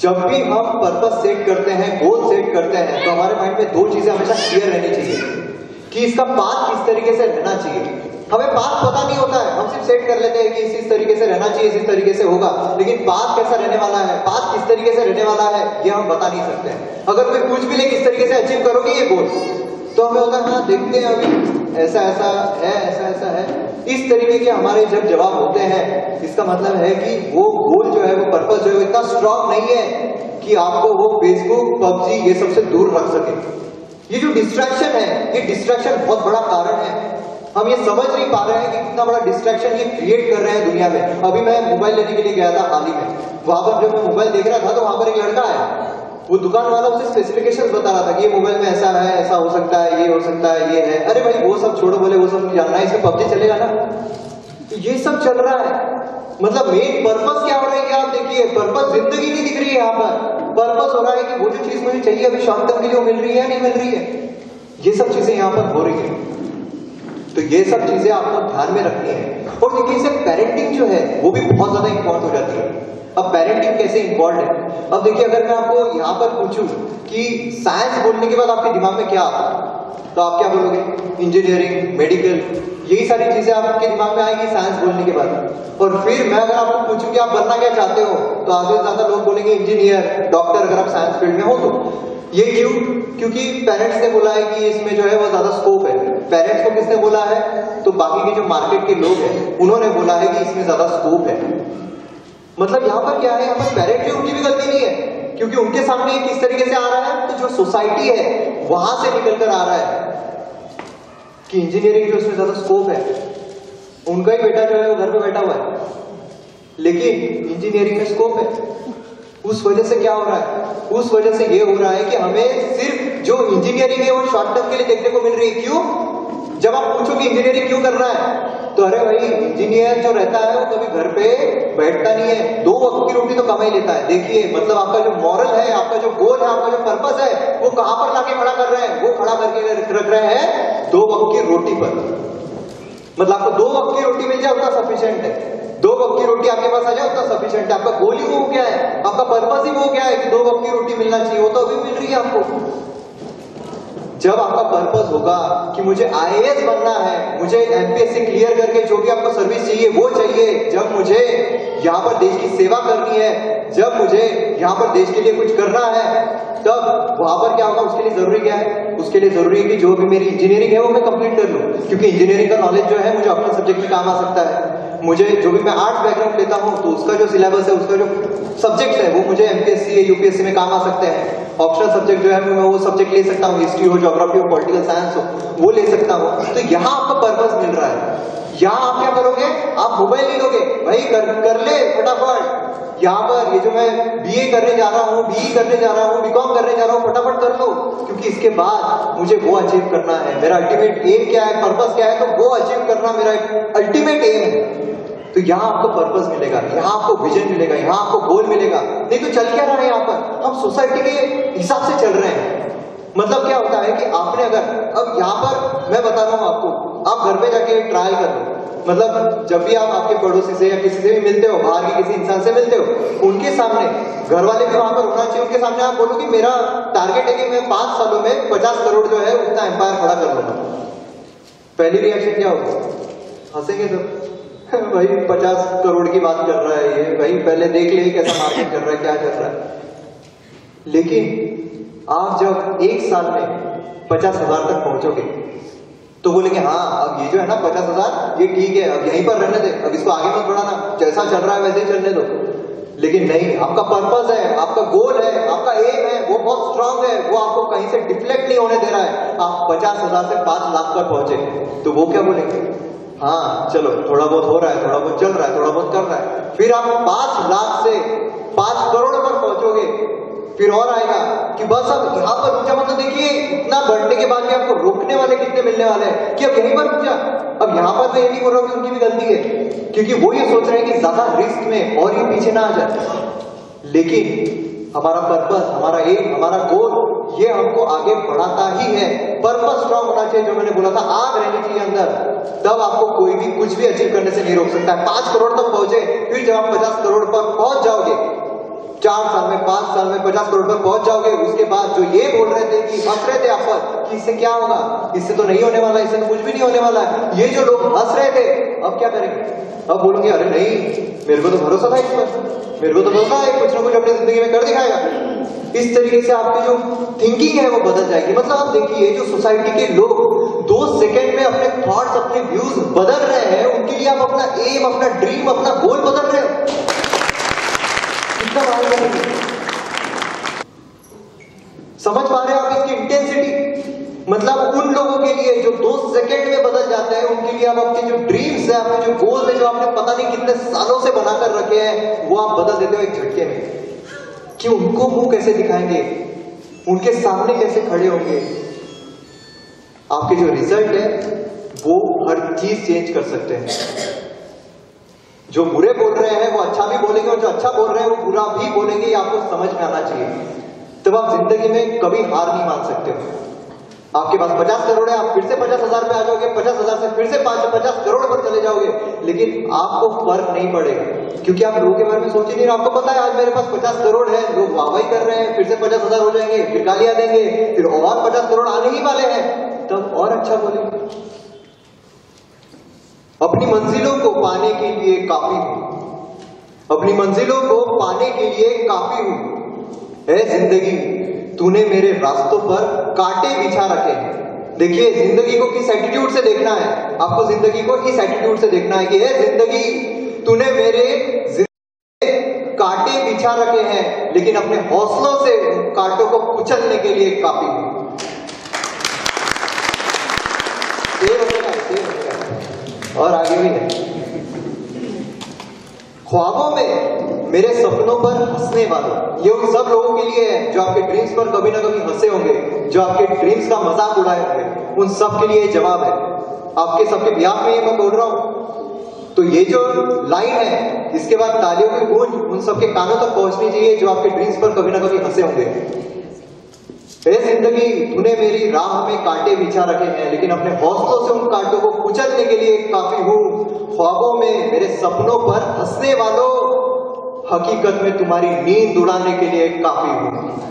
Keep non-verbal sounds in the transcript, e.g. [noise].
जब भी हम पर्पस सेट करते हैं गोल सेट करते हैं तो हमारे माइंड में दो चीज़ें हमेशा क्लियर रहनी चाहिए। कि इसका पाथ किस तरीके से रहना चाहिए। हमें पाथ पता नहीं होता है। हम सिर्फ़ सेट कर लेते हैं कि इस इस तरीके से रहना चाहिए, इस तरीके से होगा। लेकिन पाथ कैसा रहने वाला है? पाथ किस तरीके से रहने वाला है, ये हम बता नहीं सकते। हैं अगर कोई पूछ भी ले किस तरीके से अचीव करोगे ये गोल तो हमें होता है हाँ देखते हैं अभी। ऐसा ऐसा है ऐसा ऐसा है। इस तरीके के हमारे जब जवाब होते हैं, इसका मतलब है कि वो गोल जो है, वो पर्पज जो है इतना स्ट्रांग नहीं है कि आपको वो फेसबुक पबजी ये सबसे दूर रख सके। ये जो डिस्ट्रैक्शन है, ये डिस्ट्रैक्शन बहुत बड़ा कारण है। हम ये समझ नहीं पा रहे हैं कि कितना बड़ा डिस्ट्रैक्शन ये क्रिएट कर रहे हैं दुनिया में। अभी मैं मोबाइल लेने के लिए गया था हाल ही में। वहाँ पर जब मैं मोबाइल देख रहा था तो वहाँ पर एक लड़का आया। वो दुकान वाला उसे स्पेसिफिकेशन बता रहा था कि ये मोबाइल में ऐसा है, ऐसा हो सकता है, ये हो सकता है, ये है। अरे भाई, वो सब छोड़ो बोले, वो सब नहीं जानना है, इसमें पबजी चलेगा ना? तो ये सब चल रहा है। मतलब मेन पर्पज क्या हो रहा है कि आप देखिए पर्पज ज़िंदगी नहीं दिख रही है यहाँ पर। पर्पज हो रहा है कि वो जो चीज़ मुझे चाहिए, अभी शॉर्ट टर्म के लिए वो मिल रही है नहीं मिल रही है? ये सब चीज़ें यहाँ पर हो रही है। तो ये सब चीज़ें आपको ध्यान में रखनी है। और देखिए इसे पेरेंटिंग जो है, वो भी बहुत ज़्यादा इंपॉर्टेंट हो जाती है। अब पेरेंटिंग कैसे इंपॉर्टेंट है? अब देखिए, अगर मैं आपको यहाँ पर पूछूँ कि साइंस बोलने के बाद आपके दिमाग में क्या आता है तो आप क्या बोलोगे? इंजीनियरिंग मेडिकल यही सारी चीज़ें आपके दिमाग में आएँगी साइंस बोलने के बाद। और फिर मैं अगर आपको पूछूँ कि आप बनना क्या चाहते हो तो आगे ज़्यादा लोग बोलेंगे इंजीनियर डॉक्टर अगर आप साइंस फ़ील्ड में हो तो। ये क्यों? क्योंकि पेरेंट्स ने बोला है कि इसमें जो है वो ज़्यादा स्कोप है। पेरेंट्स को किसने बोला है? तो बाकी के जो मार्केट के लोग हैं, उन्होंने बोला है कि इसमें ज़्यादा स्कोप है। मतलब यहाँ पर क्या है? यहाँ पर पेरेंट की उनकी भी गलती नहीं है। क्योंकि उनके सामने किस तरीके से आ रहा है? तो जो सोसाइटी है, वहाँ से निकल कर आ रहा है कि इंजीनियरिंग जो उसमें ज़्यादा स्कोप है, उनका ही बेटा जो है वो घर पे बैठा हुआ है। लेकिन इंजीनियरिंग में स्कोप है। उस वजह से क्या हो रहा है? उस वजह से ये हो रहा है कि हमें सिर्फ़ जो इंजीनियरिंग है वो शॉर्ट टर्म के लिए देखने को मिल रही है। क्यों? जब आप पूछो कि इंजीनियरिंग क्यों करना है? तो अरे भाई इंजीनियर जो रहता है, वो कभी घर पे बैठता नहीं है। दो वक्त की रोटी तो कमा ही लेता है। देखिए मतलब आपका जो मॉरल है, आपका जो गोल है, आपका जो पर्पस है, वो कहाँ पर लाके खड़ा कर रहे हैं? वो खड़ा करके रख रहे हैं दो वक्त की रोटी पर। मतलब आपको दो वक्त की रोटी मिल जाए, उतना सफिशियंट है। दो वक्त की रोटी आपके पास आ जाए, उतना सफिशियंट है। आपका गोल ही वो क्या है? आपका पर्पस ही वो क्या है कि दो वक्त की रोटी मिलना चाहिए? वो तो अभी मिल रही है आपको। जब आपका पर्पज होगा कि मुझे आईएएस बनना है, मुझे एमपीएससी क्लियर करके जो भी आपको सर्विस चाहिए, वो चाहिए। जब मुझे यहाँ पर देश की सेवा करनी है, जब मुझे यहाँ पर देश के लिए कुछ करना है, तब वहाँ पर क्या होगा? उसके लिए ज़रूरी क्या है? उसके लिए ज़रूरी है कि जो भी मेरी इंजीनियरिंग है, वो मैं कंप्लीट कर लूँ। क्योंकि इंजीनियरिंग का नॉलेज जो है, मुझे अपने सब्जेक्ट में काम आ सकता है। मुझे जो भी मैं आर्ट्स बैकग्राउंड लेता हूँ तो उसका जो सिलेबस है उसका जो सब्जेक्ट है वो मुझे एमपीएससी या यूपीएससी में काम आ सकते हैं। ऑप्शनल सब्जेक्ट जो है मैं वो सब्जेक्ट ले सकता हूँ हिस्ट्री हो जोग्राफी हो पॉलिटिकल साइंस हो वो ले सकता हूँ। तो यहाँ आपको पर्पज मिल रहा है। यहाँ आप क्या करोगे? आप मोबाइल ले लोगे भाई कर, कर ले फटाफट। यहाँ पर ये जो मैं बीए करने जा रहा हूँ बीई करने जा रहा हूँ बीकॉम करने जा रहा हूँ फटाफट कर लो। क्योंकि इसके बाद मुझे वो अचीव करना है। मेरा अल्टीमेट एम क्या है पर्पस क्या है तो वो अचीव करना मेरा अल्टीमेट एम है। तो यहाँ आपको पर्पस मिलेगा, यहाँ आपको विजन मिलेगा, यहाँ आपको गोल मिलेगा। नहीं तो चल क्या रहा है यहाँ पर? हम सोसाइटी के हिसाब से चल रहे हैं। मतलब क्या होता है कि आपने अगर, अब यहाँ पर मैं बता रहा हूँ आपको, आप घर पे जाके ट्रायल कर लो। मतलब जब भी आप आपके पड़ोसी से या किसी से भी मिलते हो, बाहर के किसी इंसान से मिलते हो, उनके सामने, घर वाले भी वहाँ पर होना चाहिए, उनके सामने आप बोलो कि मेरा टारगेट है कि मैं पाँच सालों में पचास करोड़ जो है उतना एम्पायर खड़ा कर लूँगा। पहली रिएक्शन क्या होगा? हंसेंगे सब [laughs] भाई पचास करोड़ की बात कर रहा है ये। भाई पहले देख ले कैसा मार्केट कर रहा है, क्या कर रहा है। लेकिन आप जब एक साल में पचास हज़ार तक पहुंचोगे तो बोलेंगे हाँ अब ये जो है ना पचास हज़ार, ये ठीक है, अब यहीं पर रहने दे। अब इसको आगे मत बढ़ाना। जैसा चल रहा है वैसे ही चलने दो। लेकिन नहीं, आपका पर्पस है, आपका गोल है, आपका एम है, वो बहुत स्ट्रांग है, वो आपको कहीं से डिफ्लेक्ट नहीं होने दे रहा है। आप पचास हज़ार से पाँच लाख तक पहुँचे तो वो क्या बोलेंगे? हाँ चलो, थोड़ा बहुत हो रहा है, थोड़ा बहुत चल रहा है, थोड़ा बहुत कर रहा है। फिर आप पाँच लाख से पाँच करोड़ पर पहुंचोगे, फिर और आएगा कि बस अब यहाँ पर रुक मतलब देखिए, इतना बढ़ने के बाद भी आपको रोकने वाले कितने मिलने वाले हैं, कि अब यहीं पर रुक जा। अब यहाँ पर मैं ये नहीं बोल रहा कि उनकी भी गलती है, क्योंकि वो ये सोच रहे हैं कि ज़्यादा रिस्क में और ये पीछे ना आ जाए। लेकिन हमारा पर्पस हमारा एम हमारा गोल ये हमको आगे बढ़ाता ही है। पर्पस स्ट्रांग होना चाहिए, जो मैंने बोला था, आग रहनी चाहिए अंदर। तब आपको कोई भी कुछ भी अचीव करने से नहीं रोक सकता है। पाँच करोड़ तक पहुँचे, फिर जब आप पचास करोड़ पर पहुँच जाओगे, चार साल में, पाँच साल में पचास करोड़ पर पहुँच जाओगे, उसके बाद जो ये बोल रहे थे कि हंस रहे थे आप पर, कि इससे क्या होगा? इससे तो नहीं होने वाला, इससे तो कुछ भी नहीं होने वाला है। ये जो लोग हंस रहे थे अब क्या करेंगे? अब बोलेंगे, अरे नहीं, मेरे को तो भरोसा था इस पर। मेरे को तो भरोसा है कुछ ना कुछ अपनी ज़िंदगी में कर दिखाएगा इस तरीके से आपकी जो थिंकिंग है वो बदल जाएगी। मतलब आप देखिए, जो सोसाइटी के लोग दो सेकंड में अपने थॉट्स अपने व्यूज़ बदल रहे हैं, उनके लिए आप अपना एम अपना ड्रीम अपना गोल बदल रहे हो। समझ पा रहे हैं आप इसकी इंटेंसिटी मतलब उन लोगों के लिए जो दो सेकेंड में बदल जाते हैं, उनके लिए आप अपने जो ड्रीम्स है, अपने जो गोल्स है, जो आपने पता नहीं कितने सालों से बनाकर रखे हैं, वो आप बदल देते हो एक झटके में। कि उनको मुँह कैसे दिखाएँगे? उनके सामने कैसे खड़े होंगे? आपके जो रिज़ल्ट है, वो हर चीज़ चेंज कर सकते हैं। जो बुरे बोल रहे हैं, वो अच्छा भी बोलेंगे, और जो अच्छा बोल रहे हैं, वो बुरा भी बोलेंगे, ये आपको समझ में आना चाहिए। तब आप ज़िंदगी में कभी हार नहीं मान सकते। हो आपके पास पचास करोड़ है, आप फिर से पचास हज़ार पे आ जाओगे, पचास हज़ार से फिर से पाँच, पचास करोड़ पर चले जाओगे। लेकिन आपको फ़र्क नहीं पड़ेगा, क्योंकि आप लोगों के बारे में सोच नहीं आपको पता है, आज मेरे पास पचास करोड़ है, लोग वाहवाही कर रहे हैं, फिर से पचास हज़ार हो जाएँगे, फिर गालियाँ देंगे, फिर और पचास करोड़ आने ही वाले हैं। तब और अच्छा बोलेंगे अपनी मंजिलों को पाने के लिए काफ़ी हूँ। अपनी मंजिलों को पाने के लिए काफ़ी हूँ। है ज़िंदगी। तूने मेरे रास्तों पर कांटे बिछा रखे हैं। देखिए, ज़िंदगी को किस एटीट्यूड से देखना है? आपको ज़िंदगी को इस एटीट्यूड से देखना है कि ज़िंदगी, तूने मेरे कांटे बिछा रखे हैं, लेकिन अपने हौसलों से कांटों को कुचलने के लिए काफ़ी और आगे भी है। ख्वाबों में मेरे सपनों पर हंसने वालों। ये उन सब लोगों के लिए है जो आपके ड्रीम्स पर कभी ना कभी हंसे होंगे, जो आपके ड्रीम्स का मज़ाक उड़ाए होंगे। उन सब के लिए जवाब है। आपके सबके ब्याह में ये मैं बोल रहा हूँ। तो ये जो लाइन है, इसके बाद तालियों की गूंज उन सबके कानों तक पहुंचनी चाहिए जो आपके ड्रीम्स पर कभी ना कभी हंसे होंगे। ज़िंदगी तूने मेरी राह में कांटे बिछा रखे हैं, लेकिन अपने हौसलों से उन कांटों को कुचलने के लिए काफ़ी हूँ। ख्वाबों में मेरे सपनों पर हंसने वालों हकीकत में तुम्हारी नींद उड़ाने के लिए काफ़ी हूँ।